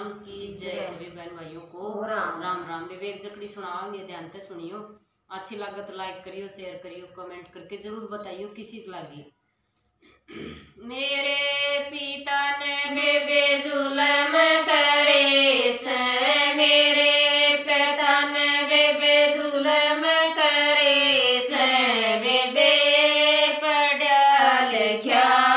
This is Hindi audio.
भगवान की जय सभी बहन भाइयों को। oh, राम। राम राम। विवेक जकड़ी सुनाओगे ध्यान से सुनियो। अच्छी लागत तो लाइक करियो शेयर करियो कमेंट करके ज़रूर बताइयो किसी को लगी। मेरे पिता ने बेबे जुलम करे से। मेरे पिता ने बेबे जुलम करे से। बेबे पढ़ा लिखा